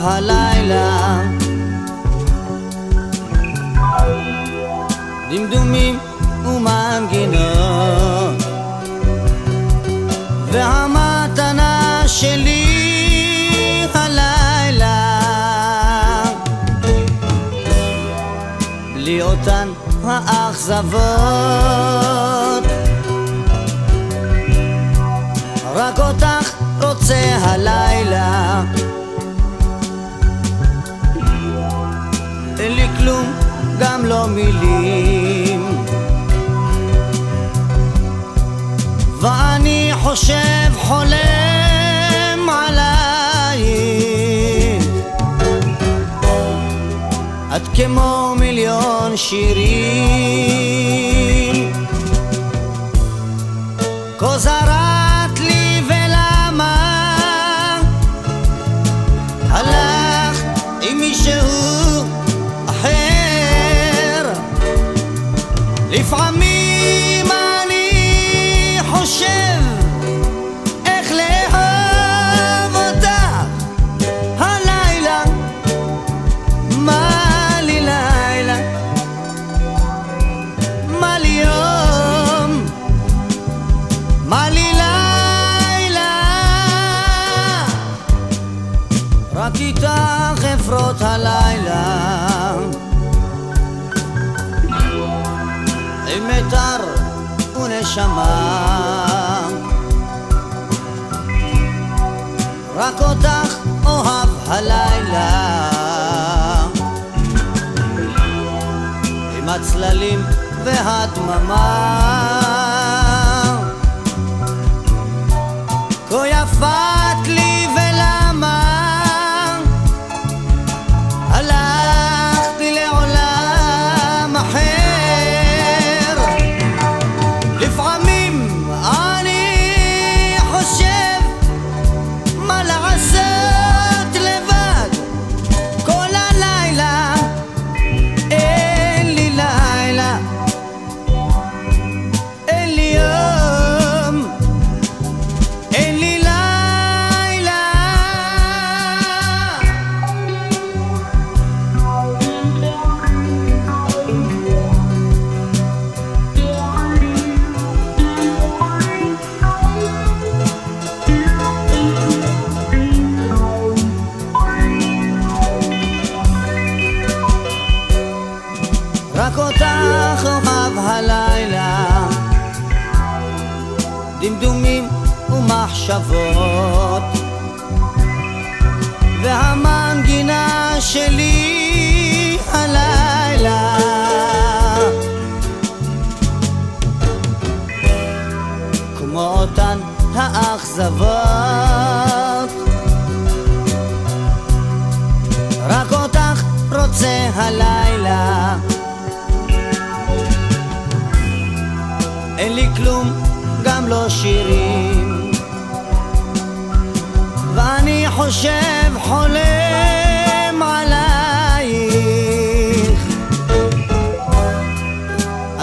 הלילה. דמדומים ומנגינות. והמתנה שלי הלילה. בלי אותן האכזבות. רק אותך רוצה הלילה כלום, גם לא מילים. ואני חושב חולם עלייך את כמו מיליון שירים. כה זרעת לפעמים אני חושב איך לאהוב אותך הלילה מה לי לילה? מה לי יום? מה לי לילה? רק איתך אפרוט הלילה ונשמה רק אותך אוהב הלילה. עם הצללים והדממה דמדומים ומחשבות. והמנגינה שלי הלילה. כמו אותן האכזבות. רק אותך רוצה הלילה. אין לי כלום, גם לא שירים. ואני חושב חולם עלייך.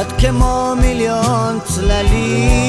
את כמו מיליון צללים